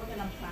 我给他们发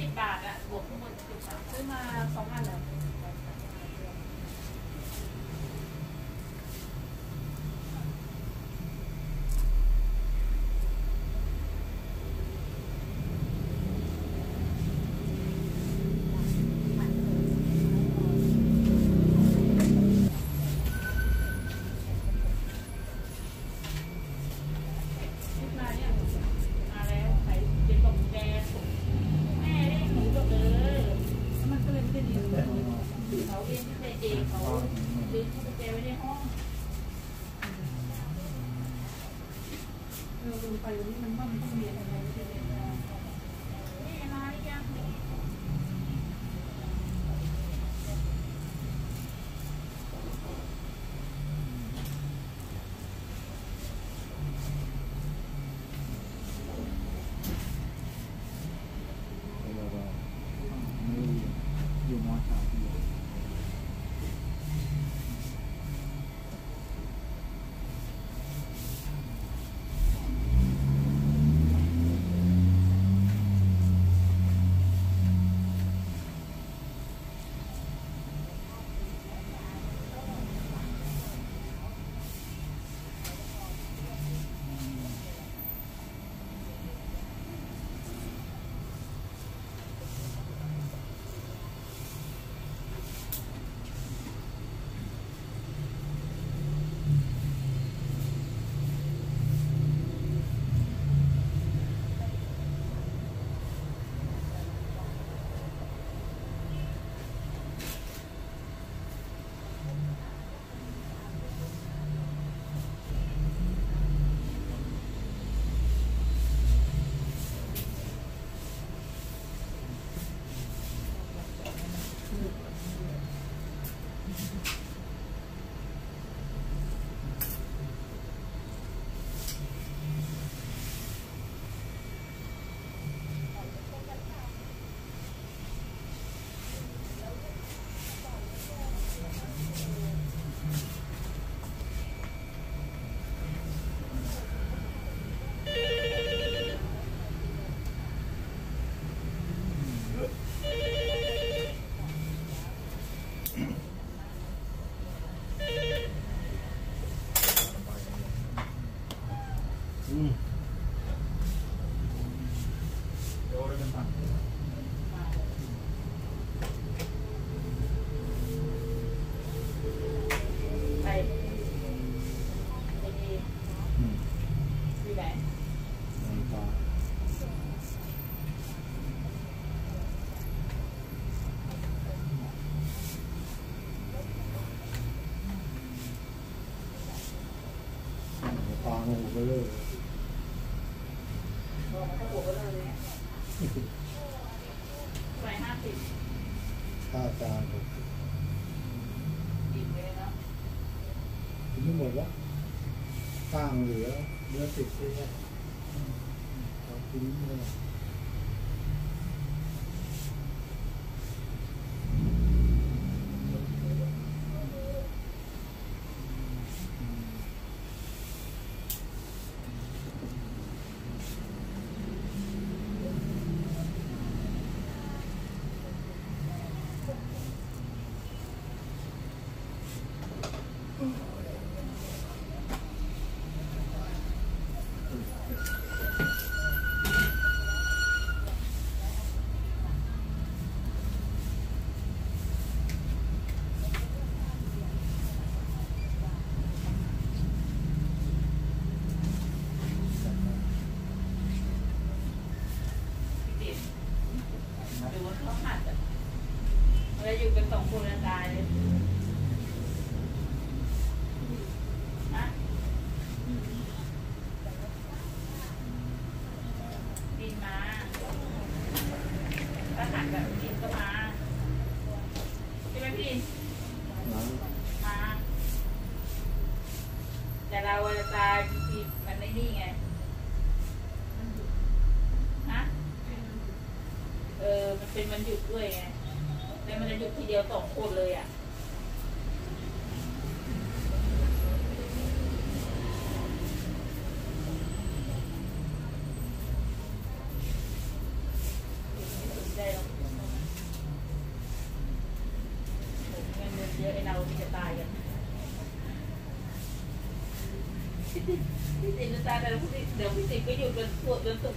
สิบบาท ดูไปวันนี้มันว่ามันต้องมีอะไรไม่ได้เลย แ ใบห้าสิบข้าวจานผมกินไล้วกินไม่หมดแล้ตั้งเหลือเหลือสิบเองครับกินไม่หมด ตายบางทีมันไม่นี่ไงฮะเออ มันเป็นวันหยุดด้วยไงแต่มันจะหยุดทีเดียวสองคนเลยอะ cái điều dụ đơn, đơn tượng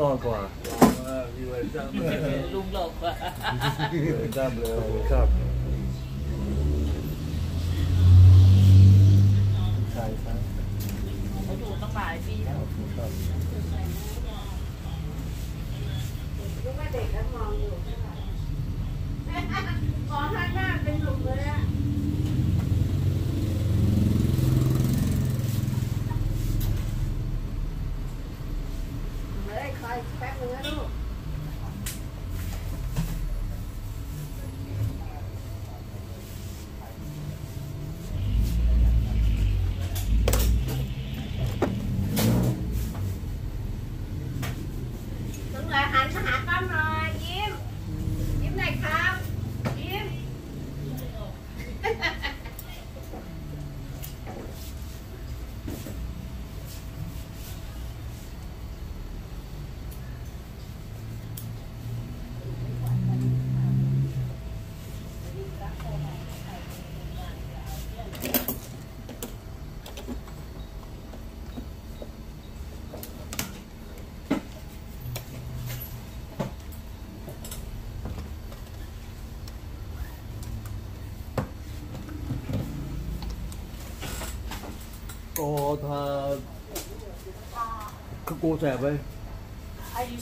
ลุงนอกว่าพี่เวนจังเลยลุงหลอกว่ะพี่เวนจังเลยขอบคุณครับใช่ใช่เขาอยู่ตั้งหลายปีแล้วครับลูกแม่เด็กแล้วมองอยู่ใช่ไหมมองข้างหน้าเป็นหลุมเลยอะ Oh, the. Are you?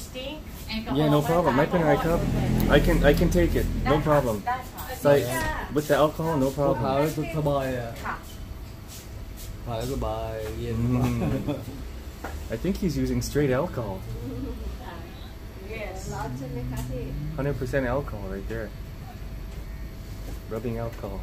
Yeah, no problem. I can, I can, I can, I can take it. No problem. ได้ค่ะ ใส่ with the alcohol no ก็ถ่าย problem แล้วสบายอ่ะ ค่ะ ถ่ายแล้วสบายเย็น Mm. I think he's using straight alcohol Yes ร้อนใช่ไหมคะพี่ 100% alcohol right there rubbing alcohol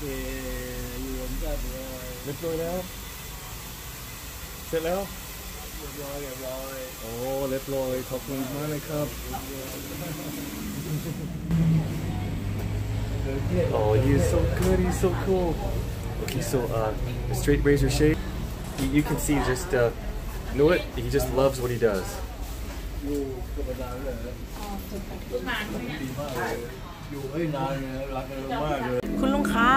อเคอยู่กันจัดเลย เรียบร้อยแล้ว เสร็จแล้ว เรียบร้อยเรียบร้อย โอ้เรียบร้อยขอบคุณมากเลยครับ Oh, he's so good. He's so cool. Okay, so uh, the straight razor shave. You, you can see just uh, know it. He just loves what he does. อยู่กับนานเลย ลูกนานไหม เนี่ยดีมากเลยอยู่ให้นานเลยรักกันมากเลยคุณลุงคะ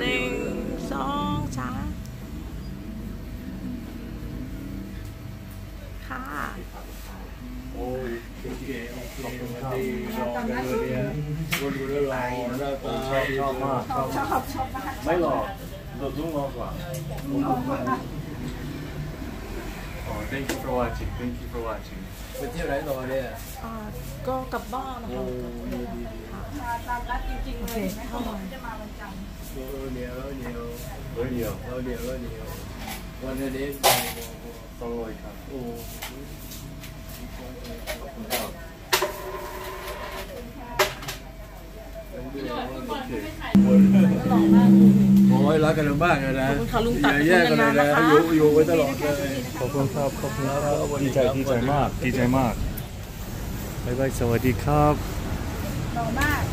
หนึ่งสองสามค่ะโอ้ยเก๋ๆโอเควันดีรอกันเลยเนี่ยคนดูแล้วรอหน้าตาชอบมากชอบชอบชอบมากไม่หลอกลุงหลอกกว่าอ๋อ thank you for watching. Thank you for watching. ไปเที่ยวไหนต่อเนี่ย อ่า ก็กลับบ้านนะโอ้คะดีดีดี มาตามรัดจริงๆเลยแม่เขาบอกจะมาวันจันทร์โอ้เหนียวเหนียว Radio. เอเหนียวเหนียววันนี้ Soloy cup. โอ้พี่หน่อยพี่บอลไม่ถ่ายโอ้ยรักกันมากเลยนะอบคุณค่ะอย่าแยกกันเลยนะอบคุณนะคะอยู่อยู่ไว้ตลอดเลยขอบคุณครับขอบคุณครับดีใจดีใจมากดีใจมากบ๊ายบายสวัสดีครับ หล่อมาก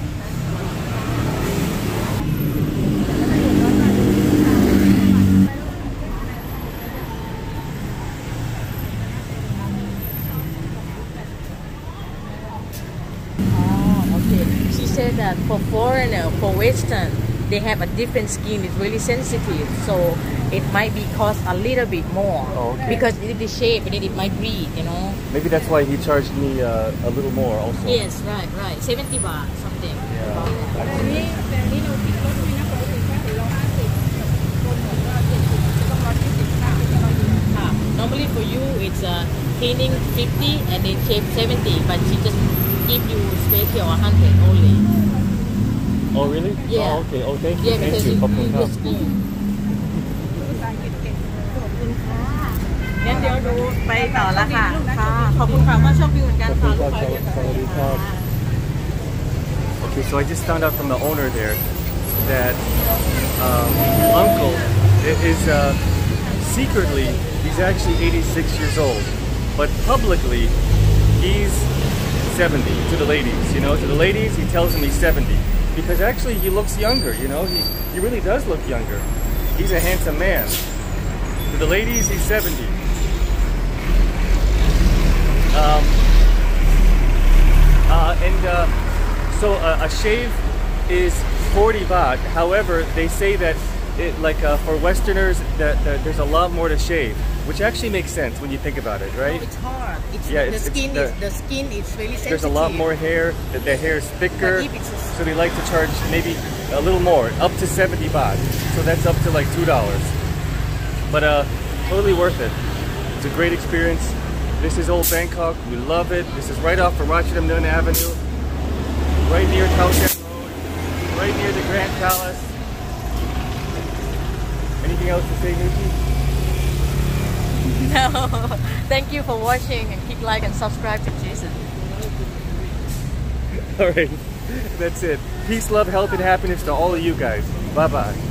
Oh, okay. She said that for foreigner, for Western, they have a different skin. It's really sensitive, so it might be cost a little bit more Oh, okay. because it is shape and then it might breed. You know. Maybe that's why he charged me uh, a little more also. Yes, right, right. 70 baht, something. Yeah. Ah, normally for you, it's uh, cleaning 50 and then shape 70, but she just give you special 100 only. Oh, really? Yeah. Oh, okay. Oh, thank you. Yeah, thank you. you งั้นเดี๋ยวดูไปต่อละค่ะ ค่ะ ขอบคุณค่ะว่าโชคดีเหมือนกันค่ะลูกค้าเยอะ สวัสดีครับ Okay, so I just found out from the owner there that um, uncle i- is uh, secretly he's actually 86 years old, but publicly he's 70 to the ladies. You know, to the ladies he tells them he's 70 because actually he looks younger. You know, he he really does look younger. He's a handsome man. To the ladies, he's 70. Um, uh, and uh, so uh, a shave is 40 baht. However, they say that it, like uh, for Westerners, that, that there's a lot more to shave, which actually makes sense when you think about it, No, right? it's hard. It's, Yeah, the it's- it's skin the- is the skin is really sensitive. There's a lot more hair. The, the hair is thicker, it's a- so they like to charge maybe a little more, up to 70 baht. So that's up to like two dollars. But uh, totally worth it. It's a great experience. This is old Bangkok. We love it. This is right off of Ratchadamnoen Avenue, right near Khao San Road, right near the Grand Palace. Anything else to say, Nikki? No. Thank you for watching and click like and subscribe to Jason. All right, that's it. Peace, love, health, and happiness to all of you guys. Bye bye